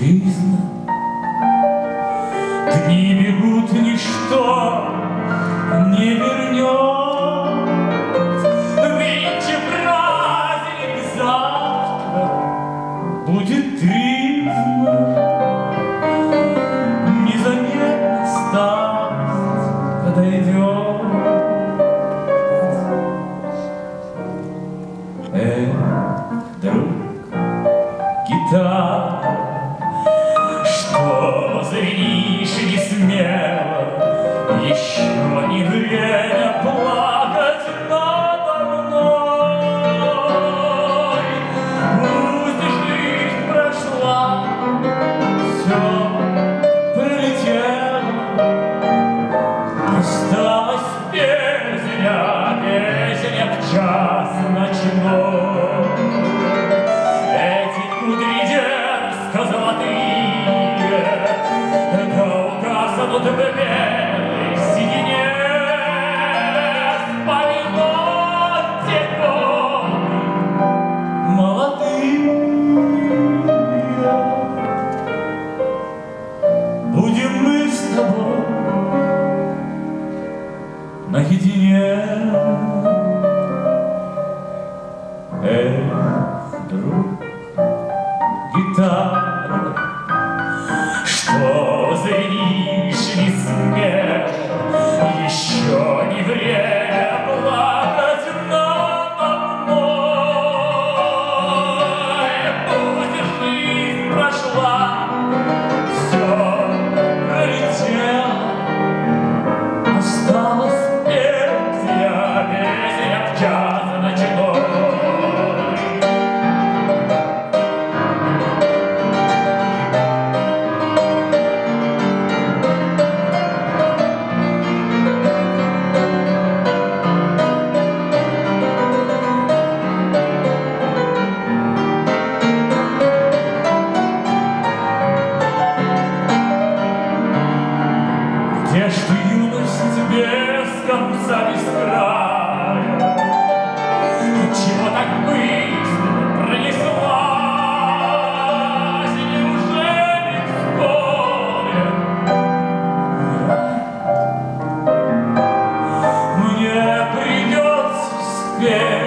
Тризна. Дни бегут, ничто не вернет. Нынче праздник, завтра будет тризна. Незаметно старость подойдет. Эх, друг, молодые. Будем мы с тобой наедине. глазами с края. Чего так быстро пронеслась, неужели вскоре мне придется спеть?